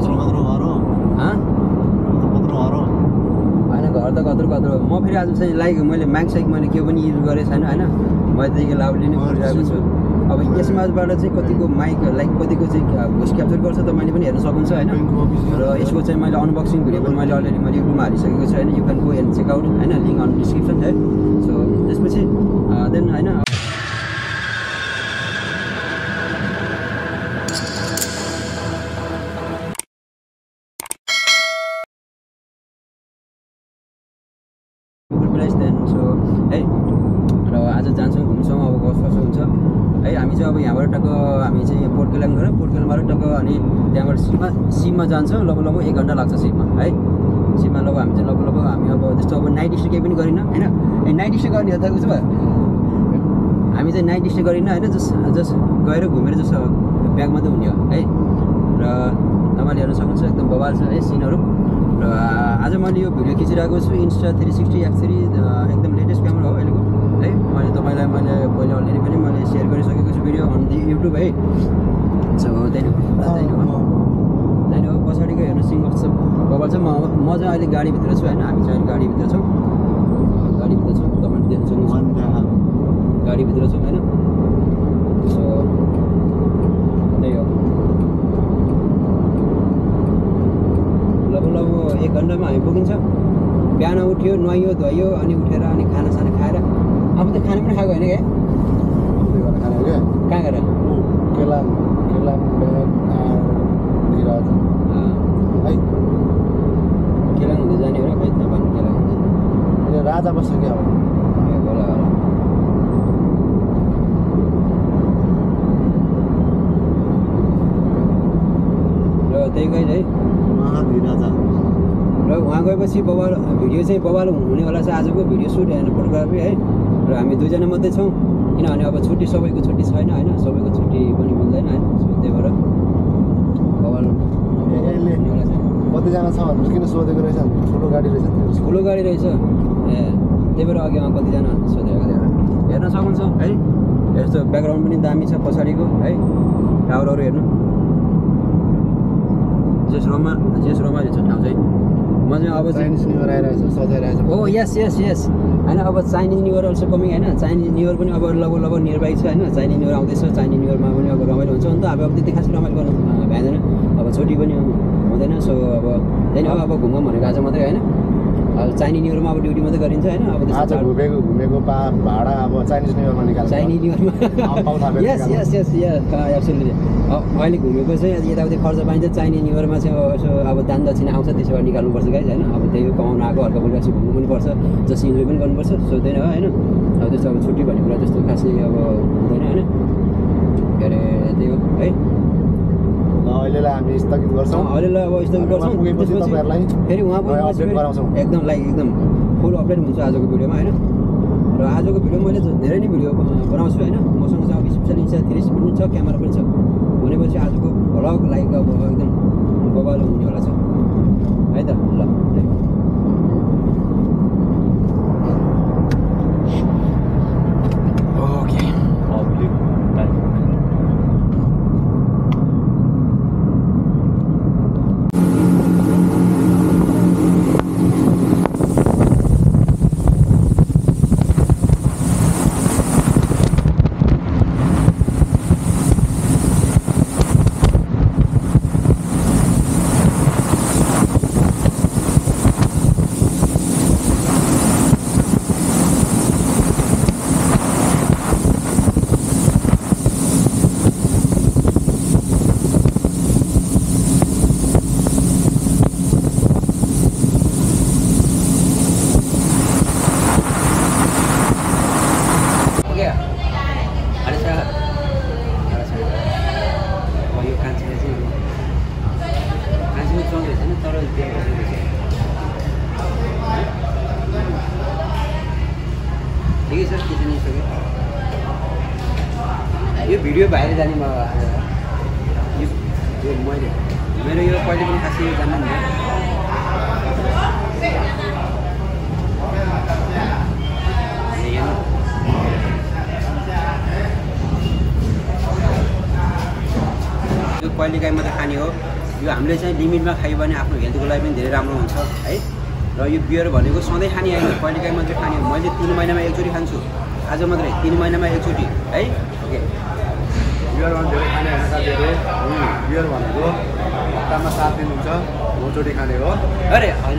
कत्रो कत्रो घर हो? हाँ? कत्रो घर हो होइन घर त कत्रो कत्रो म फेरि आज चाहिँ लाइक मैले म्याक साइक मैले के पनि युज गरेको छैन होइन? मैले त्यही लाभली नै गरिरहेको छु। अब यसमाबाट चाहिँ कतिको माइक लाइक कतिको चाहिँ भोइस क्याप्चर गर्छ त मैले पनि हेर्न सक्नुहुन्छ होइन? र यसको चाहिँ मैले अनबक्सिङ भिडियो पनि मैले अलरेडी मैले युट्युबमा हालिसकेको छु होइन? You can go and check out होइन? लिङ्क अन डिस्क्रिप्सन है है। र आज जान्छौँ घुम्छौँ अब कस्तो कस्तो हुन्छ। है हामी चाहिँ अब यहाँबाट टक्क हामी चाहिँ पोर्ट केलाङ गएर पोर्ट केलाङबाट टक्क अनि त्यहाँबाट सिममा सिममा जान्छौँ। लगभग लगभग एक घन्टा लाग्छ सिममा है। सिममा लगभग हामी चाहिँ लगभग लगभग हामी अब त्यस्तो अब नाइट स्टे केही पनि गरिनँ होइन? ए नाइट स्टे गर्ने हो त उसो भए हामी चाहिँ नाइट स्टे गरिनँ होइन? जस्ट जस्ट गएर घुमेर जस्ट ब्याग मात्रै हुने हो है। र तपाईँले हेर्न सक्नुहुन्छ एकदम बवाल छ है सिनहरू। र आज मैले यो भिडियो खिचिरहेको छु insta three sixty X three एकदम लेटेस्ट क्यामेरा हो अहिलेको। है मैले तपाईँलाई मैले पहिला अलरेडी पनि मैले सेयर गरिसकेको छु भिडियो अन दि युट्युब है। सो त्यही हो। त्यही हो त्यही हो पछाडिको हेर्नु सिङ अफ छ बबाल चाहिँ म म चाहिँ अहिले गाडीभित्र छु होइन हामी चाहिँ अहिले गाडीभित्र छौँ। गाडीभित्र छौँ तपाईँले देख्न सक्नुहुन्छ। गाडीभित्र छौँ होइन सो त्यही हो लगभग लगभग एक घन्टामा हामी पुगिन्छ बिहान उठ्यो नुहाइयो धुवाइयो अनि उठेर अनि खानासाना खाएर अब त खाना पनि खाएको होइन क्या? कहाँ गएर? हुँदै जाने हो खै राजा बस्छ क्या अब होला होला। र त्यही गइल है। महाधिराजा। र उहाँ गएपछि बबाल भिडियो चाहिँ बबाल हुनेवाला छ आजको भिडियो सुट होइन फोटोग्राफी है। र हामी दुईजना मात्रै छौँ किनभने अब छुट्टी सबैको छुट्टी छैन होइन सबैको छुट्टी पनि मिल्दैन होइन त्यही भएर बबाल कतिजना छ भनेर किन सोधेको रहेछ? ठुलो गाडी रहेछ ठुलो गाडी रहेछ। ए त्यही भएर अघि उहाँ कतिजना सोधेको हेर्न सक्नुहुन्छ है? यस्तो ब्याकग्राउन्ड पनि दामी छ पछाडिको है? टावरहरू हेर्नु। जेस रोमा जेस रमाइलो छ ठाउँ चाहिँ। अब चाइनिज न्यु इयर हो यस यस यस होइन अब Chinese new year also coming होइन? चाइनिज न्यु इयर पनि अब लगभग लगभग बाई छ होइन? चाइनिज न्यु इयर आउँदैछ चाइनिज न्यु इयरमा पनि अब रमाइलो हुन्छ। नि त अब अब त्यति खास रमाइलो गर्नु भ्याँदैन। अब छुट्टी पनि हुँदैन सो अब त्यही नै हो अब घुमौँ भनेको आज मात्रै होइन? चाइनिज न्यु इयरमा अब ड्युटी मात्रै गरिन्छ होइन अब आज घुमेको घुमेको पा भाडा अब चाइनिज न्यु इयरमा निकाल्छ चाइनिज न्यु अब पाउ थाहा इयरमा पायो यस यस यस एब्सोल्युटली अहिले घुमेको चाहिँ यताउति खर्च पाइन्छ चाइनिज न्यु इयरमा चाहिँ अब यसो अब दान दक्षिणा आउँछ त्यसो भए निकाल्नुपर्छ गाइज होइन? अब त्यही हो कमाउनु आएको हल्का फुल्का यसो घुम्नु पनि पर्छ जस्तो इन्जोय पनि गर्नुपर्छ सोध्दैन होइन? अब त्यस्तो अब छुट्टी भन्ने कुरा त्यस्तो खासै अब हुँदैन होइन के अरे त्यही हो है अहिलेलाई हामी स्थगित गर्छौँ। अहिले ल अब हामी गर्छौँ। पुगेपछि तपाईँहरूलाई फेरि उहाँ फेरि गराउँछौँ। एकदम लाइक एकदम फुल अपडेट हुन्छ आजको भिडियोमा होइन? र आजको भिडियो मैले धेरै नै भिडियो बनाउँछु होइन? मसँग चाहिँ अब स्पेसल इन्स्टा थ्री पनि छ क्यामेरा पनि छ। भनेपछि आजको भ्लग लाइक अब एकदम बबाल हुनेवाला छ। है त ल त्यही हो। ओके पब्लिक ओके अरे सर अरे सर अब यो कान्छीले चाहिँ चल्दै छैन तर। ठिकै छ के चाहिँ सक्यो यो भिडियो बाहिर जाने म आज यो मैले मेरो यो कहिले पनि खासै यो जान्न यो कहिलेकाहीँ मात्रै खाने हो यो हामीले चाहिँ लिमिटमा खायो भने आफ्नो हेल्थको लागि पनि धेरै राम्रो हुन्छ है? र यो बियर भनेको सधैँ खाने होइन कहिलेकाहीँ मात्रै खाने मैले तिन महिनामा एकचोटि खान्छु। आज मात्रै तिन महिनामा एकचोटि है? ओके। बियर धेरै खाने होइन साथीहरू। बियर भनेको हप्तामा सात दिन हुन्छ नौचोटि खाने हो। अरे होइन